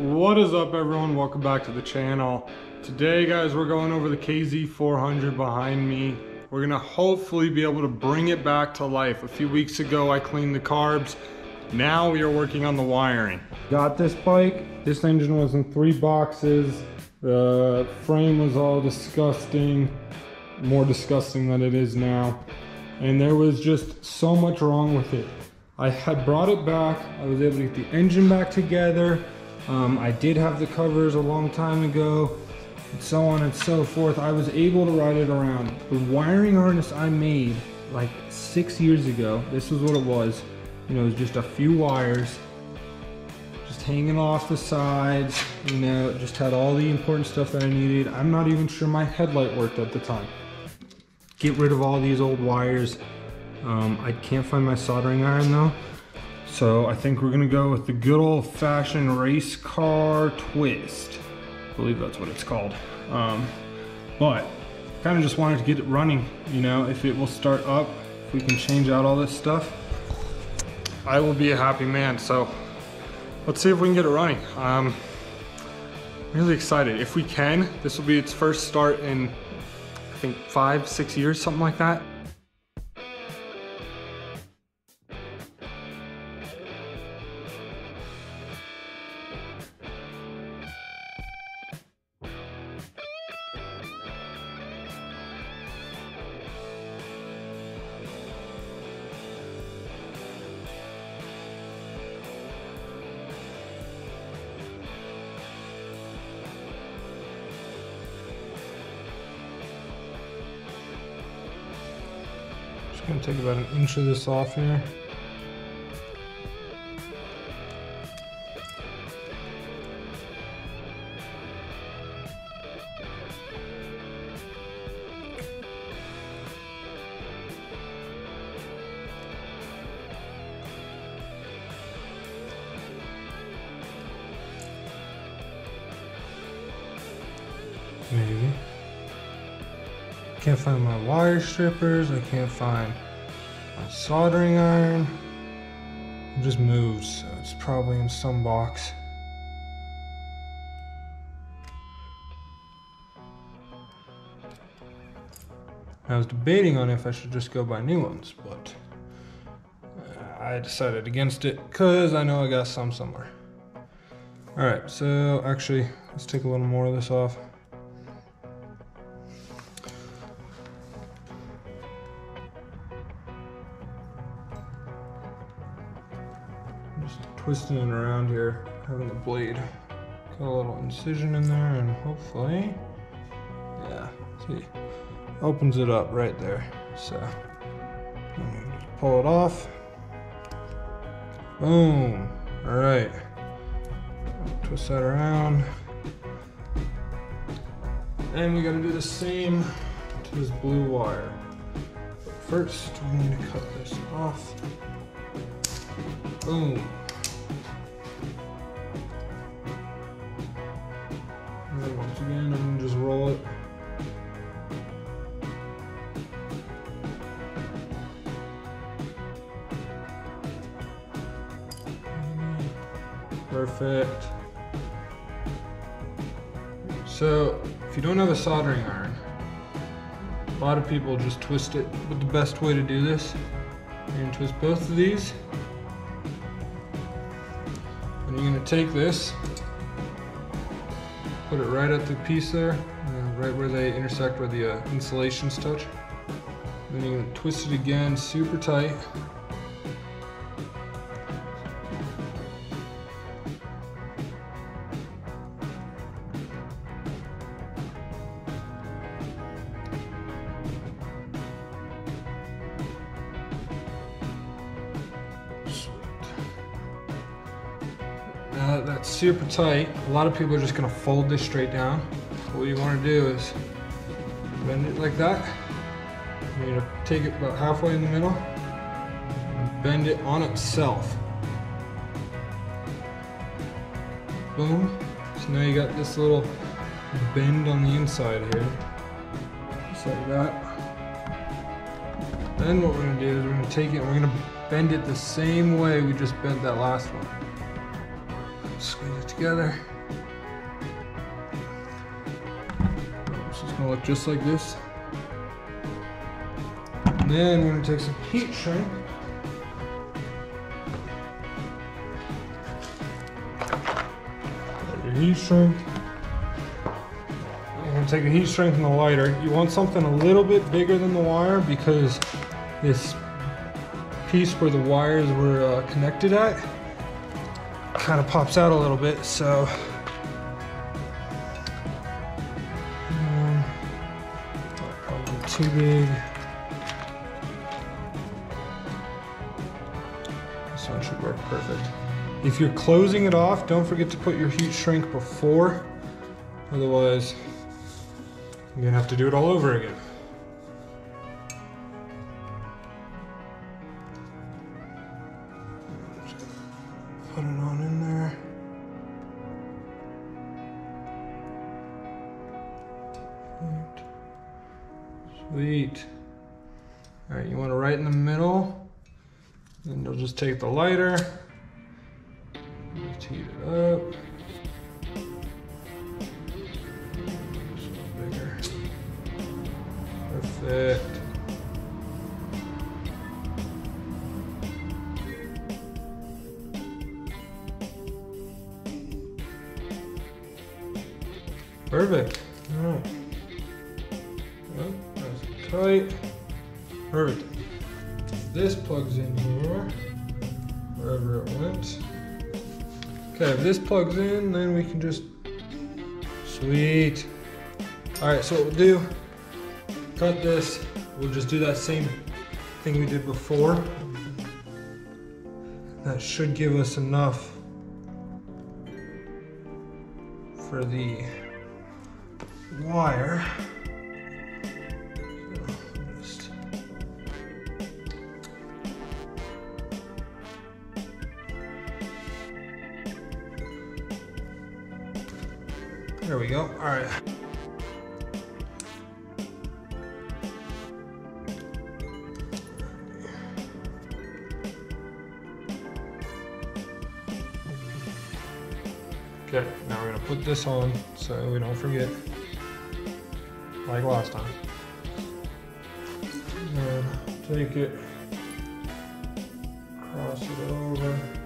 What is up everyone? Welcome back to the channel. Today guys, we're going over the KZ400 behind me. We're gonna hopefully be able to bring it back to life. A few weeks ago, I cleaned the carbs. Now we are working on the wiring. Got this bike. This engine was in three boxes. The frame was all disgusting. More disgusting than it is now. And there was just so much wrong with it. I had brought it back. I was able to get the engine back together. Um, I did have the covers a long time ago, and so on and so forth. I was able to ride it around. The wiring harness I made like six years ago, this was what it was. You know, it was just a few wires, just hanging off the sides. You know, just had all the important stuff that I needed. I'm not even sure my headlight worked at the time. Get rid of all these old wires. Um, I can't find my soldering iron though. So I think we're gonna go with the good old fashioned race car twist. I believe that's what it's called. Um, but kind of just wanted to get it running, you know, if it will start up, if we can change out all this stuff, I will be a happy man. So let's see if we can get it running. Um, really excited. If we can, this will be its first start in, I think five, six years, something like that. Just gonna take about an inch of this off here. Maybe. Can't find my wire strippers. I can't find my soldering iron. It just moved, so it's probably in some box. I was debating on if I should just go buy new ones, but uh, I decided against it because I know I got some somewhere. All right, so actually, let's take a little more of this off. Twisting it around here, having the blade got a little incision in there, and hopefully, yeah, see, opens it up right there. So, pull it off. Boom. All right. Twist that around. And we gotta do the same to this blue wire. But first, we need to cut this off. Boom. And then once again, gonna just roll it. Perfect. So, if you don't have a soldering iron, a lot of people just twist it. But the best way to do this, you're gonna twist both of these. And you're gonna take this, put it right at the piece there, uh, right where they intersect where the uh, insulations touch. Then you're gonna twist it again super tight. Super tight, a lot of people are just gonna fold this straight down. What you wanna do is bend it like that. You're gonna take it about halfway in the middle and bend it on itself. Boom. So now you got this little bend on the inside here. Just like that. Then what we're gonna do is we're gonna take it and we're gonna bend it the same way we just bent that last one. Squeeze it together. This is gonna look just like this. And then we're gonna take some heat shrink. Heat shrink. You're gonna take the heat shrink and the lighter. You want something a little bit bigger than the wire because this piece where the wires were uh, connected at kind of pops out a little bit. So um, probably too big. This one should work perfect. If you're closing it off, don't forget to put your heat shrink before. Otherwise, you're gonna have to do it all over again. Sweet. All right, you want to right in the middle. Then you'll just take the lighter, just heat it up. Bigger. Perfect. Perfect. All right. Perfect. This plugs in here, wherever it went. Okay, if this plugs in, then we can just, sweet. All right, so what we'll do, cut this. We'll just do that same thing we did before. That should give us enough for the wire. There we go. All right. Okay, now we're gonna put this on so we don't forget like last time. And take it, cross it over.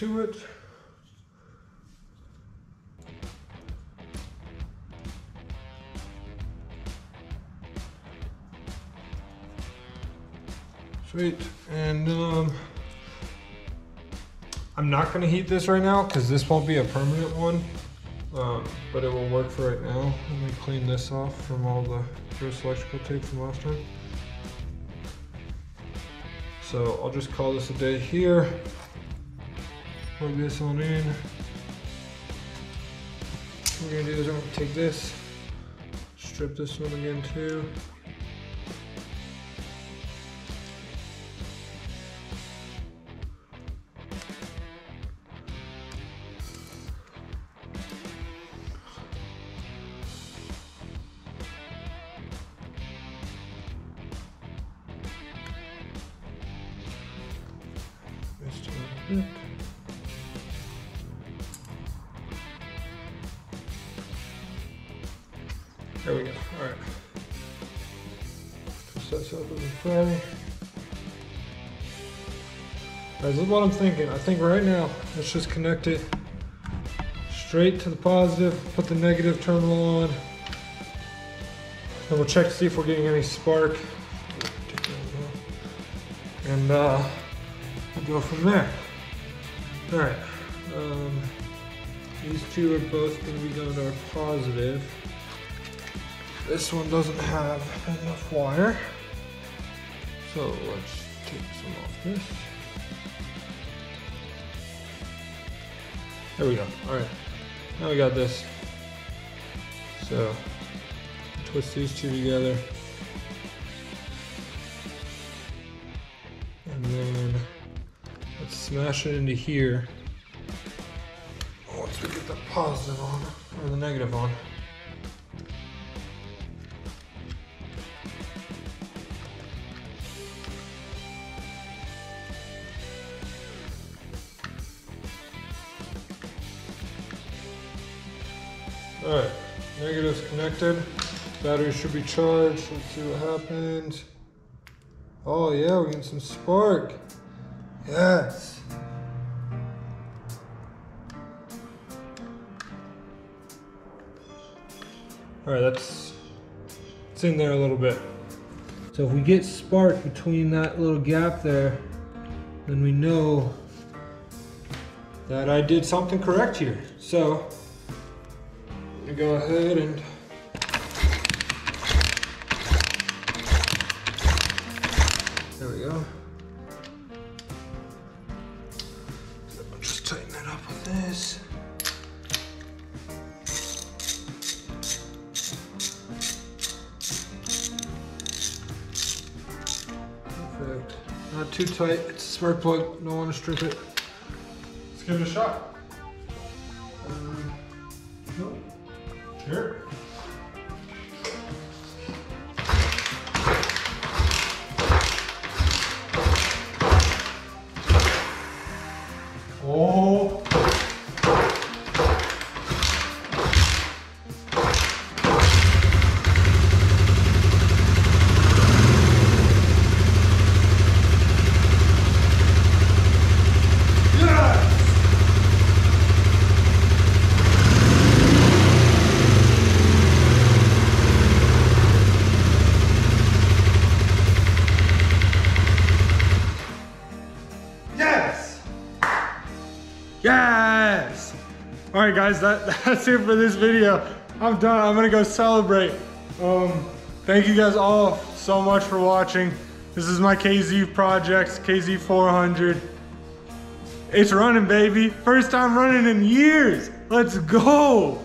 To it. Sweet. And um, I'm not to heat this right now because this won't be a permanent one. Um, but it will work for right now. Let me clean this off from all the gross electrical tape from last time. So I'll just call this a day here. Plug this on in. What we're gonna do is I'm gonna take this, strip this one again too. Little Guys, this is what I'm thinking. I think right now, let's just connect it straight to the positive, put the negative terminal on, and we'll check to see if we're getting any spark. And uh, we'll go from there. All right. Um, these two are both going to be going to our positive. This one doesn't have enough wire. So let's take some off this. There we go. All right. Now we got this. So twist these two together. And then let's smash it into here. Oh, Once we get the positive on, or the negative on. Connected. Battery should be charged. Let's see what happens. Oh yeah, we're getting some spark. Yes. All right, that's it's in there a little bit. So if we get spark between that little gap there, then we know that I did something correct here. So go ahead and there we go. Just tighten that up with this. Perfect. Not too tight. It's a spark plug. Don't want to strip it. Let's give it a shot. Um, no. Sure. Yes! All right, guys, that, that's it for this video. I'm done. I'm gonna go celebrate. Um, thank you guys all so much for watching. This is my KZ Projects, KZ400. It's running, baby. First time running in years. Let's go.